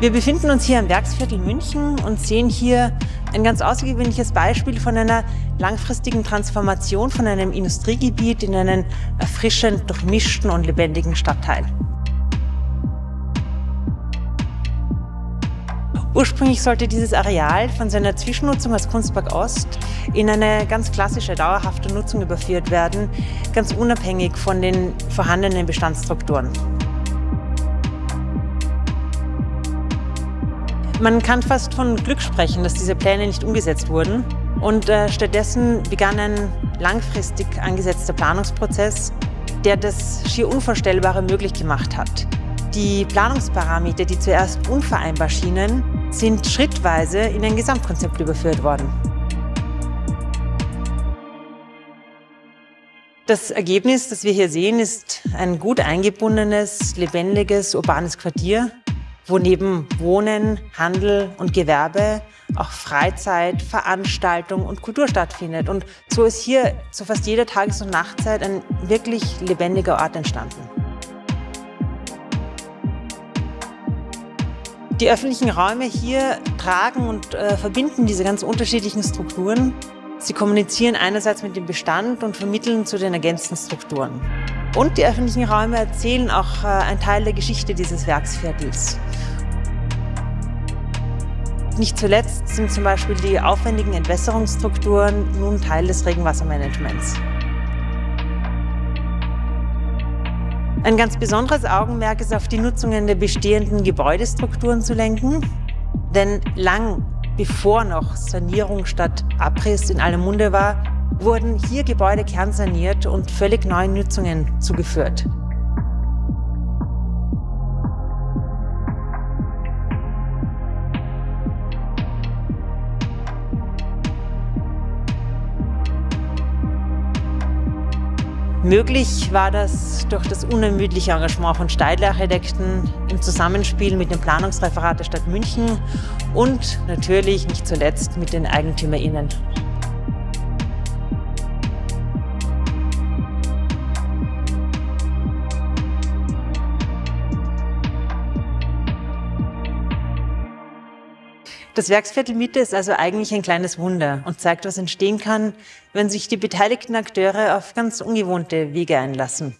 Wir befinden uns hier im Werksviertel München und sehen hier ein ganz außergewöhnliches Beispiel von einer langfristigen Transformation von einem Industriegebiet in einen erfrischend durchmischten und lebendigen Stadtteil. Ursprünglich sollte dieses Areal von seiner Zwischennutzung als Kunstpark Ost in eine ganz klassische, dauerhafte Nutzung überführt werden, ganz unabhängig von den vorhandenen Bestandsstrukturen. Man kann fast von Glück sprechen, dass diese Pläne nicht umgesetzt wurden. Und äh, stattdessen begann ein langfristig angesetzter Planungsprozess, der das schier Unvorstellbare möglich gemacht hat. Die Planungsparameter, die zuerst unvereinbar schienen, sind schrittweise in ein Gesamtkonzept überführt worden. Das Ergebnis, das wir hier sehen, ist ein gut eingebundenes, lebendiges, urbanes Quartier, wo neben Wohnen, Handel und Gewerbe auch Freizeit, Veranstaltung und Kultur stattfindet. Und so ist hier zu fast jeder Tages- und Nachtzeit ein wirklich lebendiger Ort entstanden. Die öffentlichen Räume hier tragen und äh, verbinden diese ganz unterschiedlichen Strukturen. Sie kommunizieren einerseits mit dem Bestand und vermitteln zu den ergänzenden Strukturen. Und die öffentlichen Räume erzählen auch äh, einen Teil der Geschichte dieses Werksviertels. Nicht zuletzt sind zum Beispiel die aufwendigen Entwässerungsstrukturen nun Teil des Regenwassermanagements. Ein ganz besonderes Augenmerk ist auf die Nutzungen der bestehenden Gebäudestrukturen zu lenken, denn lang bevor noch Sanierung statt Abriss in aller Munde war, wurden hier Gebäude kernsaniert und völlig neuen Nutzungen zugeführt. Möglich war das durch das unermüdliche Engagement von Steidler-Architekten im Zusammenspiel mit dem Planungsreferat der Stadt München und natürlich nicht zuletzt mit den EigentümerInnen. Das Werksviertel Mitte ist also eigentlich ein kleines Wunder und zeigt, was entstehen kann, wenn sich die beteiligten Akteure auf ganz ungewohnte Wege einlassen.